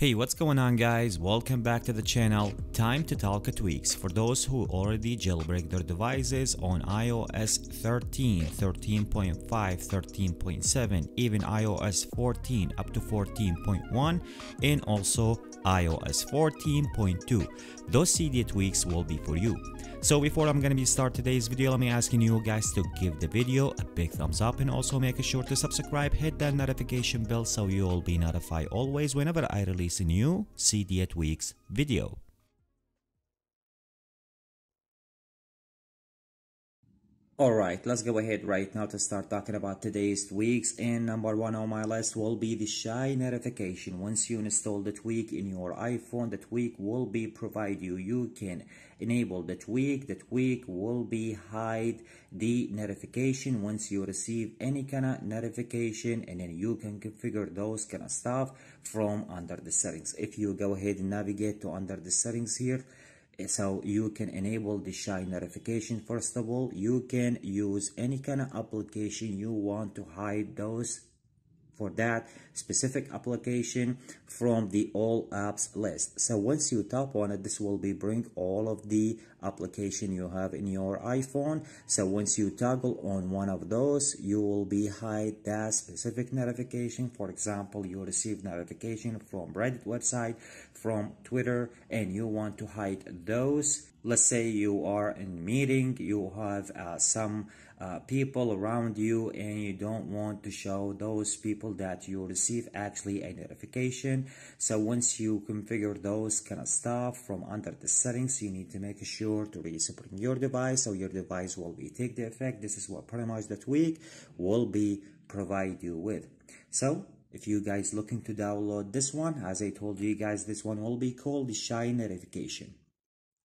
Hey, what's going on guys? Welcome back to the channel. Time to talk tweaks for those who already jailbreak their devices on iOS 13, 13.5, 13.7, even iOS 14 up to 14.1 and also iOS 14.2. Those Cydia tweaks will be for you. So before I'm gonna be start today's video, let me asking you guys to give the video a big thumbs up and also make sure to subscribe, hit that notification bell so you'll be notified always whenever I release a new Cydia Tweaks video. Alright, let's go ahead right now to start talking about today's tweaks and number one on my list will be the shy notification. Once you install the tweak in your iPhone, the tweak will be provide you. You can enable the tweak. The tweak will be hide the notification once you receive any kind of notification and then you can configure those kind of stuff from under the settings. If you go ahead and navigate to under the settings here, so you can enable the shy notification. First of all you can use any kind of application you want to hide those for that specific application from the all apps list. So once you tap on it this will be bring all of the application you have in your iphone. So once you toggle on one of those you will be hide that specific notification. For example you receive notification from reddit website from twitter and you want to hide those let's say you are in meeting you have uh, some uh, people around you and you don't want to show those people that you receive actually a notification. So once you configure those kind of stuff from under the settings you need to make sure to reset your device so your device will be take the effect. This is what pretty much the tweak will be provide you with. So if you guys looking to download this one as i told you guys this one will be called the shy notification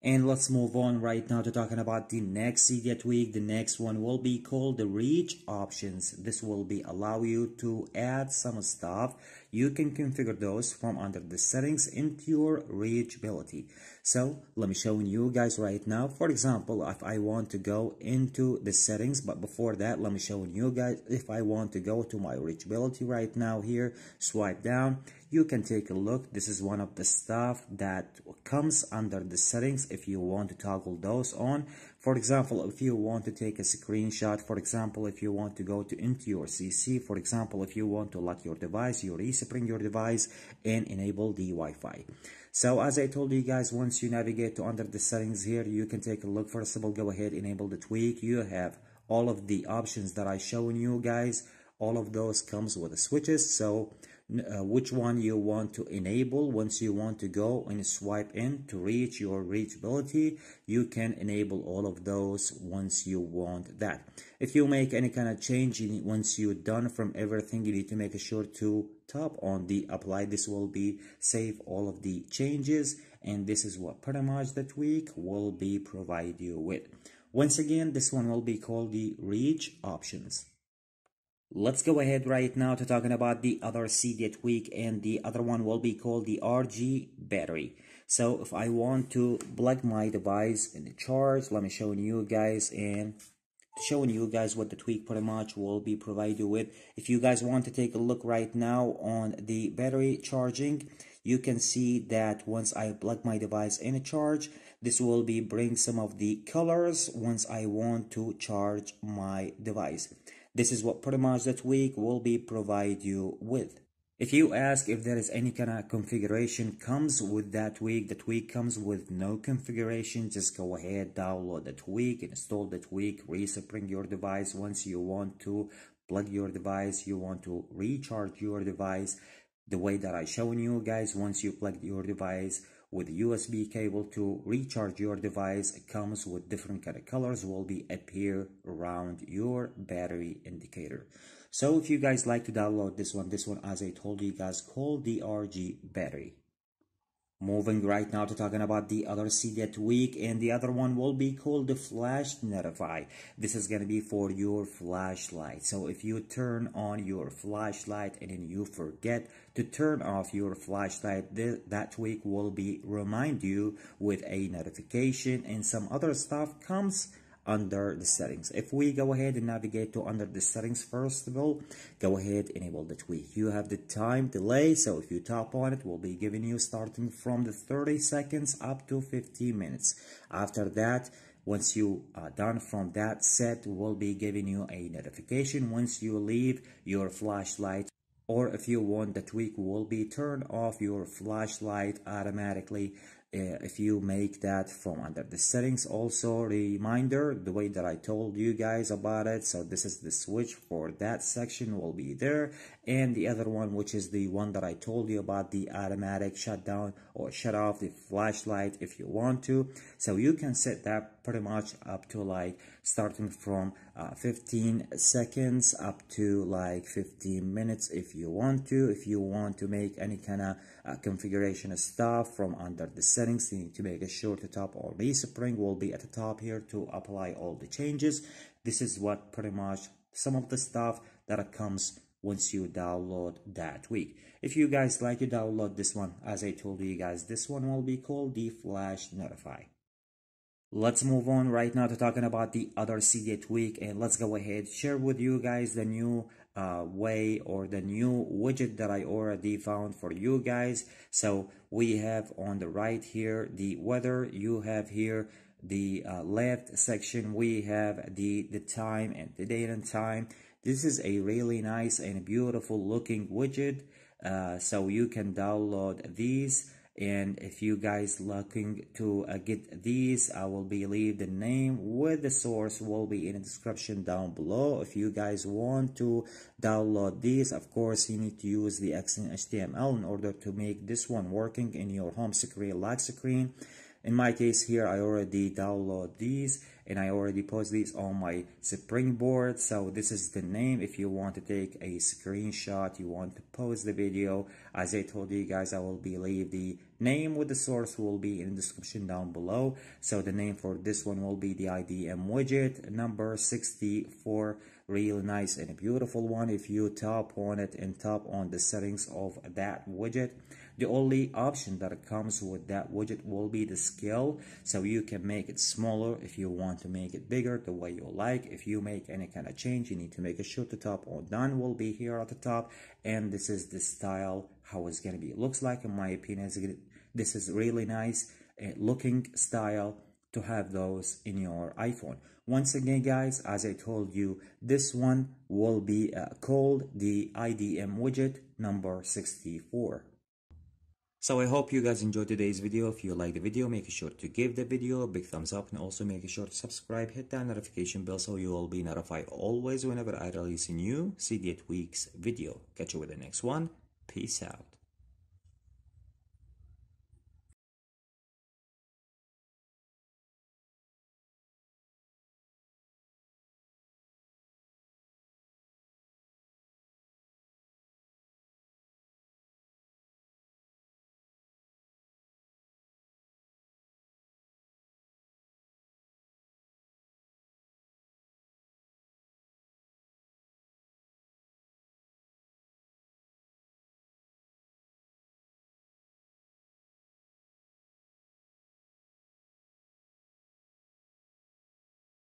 and let's move on right now to talking about the next Cydia tweak. The next one will be called the reach options. This will be allow you to add some stuff. You can configure those from under the settings into your reachability. So let me show you guys right now. For example, if I want to go into the settings, but before that, let me show you guys if I want to go to my reachability right now here, swipe down. You can take a look. This is one of the stuff that comes under the settings if you want to toggle those on for example if you want to take a screenshot for example if you want to go to into your cc for example if you want to lock your device you respring your device and enable the wi-fi. So as i told you guys once you navigate to under the settings here you can take a look first of all go ahead enable the tweak. You have all of the options that i shown you guys. All of those comes with the switches. So uh, which one you want to enable. Once you want to go and swipe in to reach your reachability you can enable all of those once you want that. If you make any kind of change once you're done from everything you need to make sure to tap on the apply. This will be save all of the changes and this is what pretty much the tweak will be provide you with. Once again this one will be called the reach options Let's go ahead right now to talking about the other Cydia tweak and the other one will be called the RG battery. So if I want to plug my device in the charge, let me show you guys and showing you guys what the tweak pretty much will be provided with. If you guys want to take a look right now on the battery charging, you can see that once I plug my device in a charge, this will be bring some of the colors once I want to charge my device. This is what pretty much that tweak will be provide you with. If you ask if there is any kind of configuration comes with that tweak, the tweak comes with no configuration. Just go ahead, download the tweak, install that tweak, respring your device once you want to plug your device, you want to recharge your device the way that I shown you guys once you plug your device with USB cable to recharge your device it comes with different kind of colors will be appear around your battery indicator. So if you guys like to download this one this one as I told you guys called DRG battery Moving right now to talking about the other Cydia tweak and the other one will be called the flash notify. This is going to be for your flashlight. So if you turn on your flashlight and then you forget to turn off your flashlight, that tweak will be remind you with a notification and some other stuff comes under the settings. If we go ahead and navigate to under the settings first of all go ahead and enable the tweak you have the time delay so if you tap on it will be giving you starting from the 30 seconds up to 15 minutes. After that once you are done from that set will be giving you a notification. Once you leave your flashlight or if you want the tweak will be turn off your flashlight automatically Uh, if you make that from under the settings also reminder the way that I told you guys about it. So this is the switch for that section will be there. And the other one which is the one that I told you about the automatic shutdown or shut off the flashlight if you want to. So you can set that pretty much up to like starting from uh, 15 seconds up to like 15 minutes if you want to. If you want to make any kind of uh, configuration stuff from under the settings you need to make sure the top or the spring will be at the top here to apply all the changes. This is what pretty much some of the stuff that comes once you download that tweak. if you guys like to download this one as i told you guys this one will be called the flash notify let's move on right now to talking about the other Cydia tweak and let's go ahead share with you guys the new uh, way or the new widget that I already found for you guys. So we have on the right here the weather you have here the uh, left section we have the the time and the date and time. This is a really nice and beautiful looking widget uh, so you can download these and if you guys looking to uh, get these i will be leave the name with the source will be in the description down below. If you guys want to download these of course you need to use the xhtml in order to make this one working in your home screen lock screen in my case here I already download these and I already post these on my springboard. So this is the name. If you want to take a screenshot you want to post the video. As I told you guys I will be leave the name with the source will be in the description down below. So the name for this one will be the IDM widget number 64 really nice and a beautiful one if you tap on it and tap on the settings of that widget the only option that comes with that widget will be the scale so you can make it smaller if you want to make it bigger the way you like. If you make any kind of change you need to make a sure the top or done will be here at the top. And this is the style how it's going to be. It looks like in my opinion this is really nice looking style to have those in your iphone. Once again guys as i told you this one will be uh, called the idm widget number 64 so I hope you guys enjoyed today's video. If you like the video, make sure to give the video a big thumbs up and also make sure to subscribe, hit that notification bell so you will be notified always whenever I release a new Cydia tweaks video. Catch you with the next one. Peace out.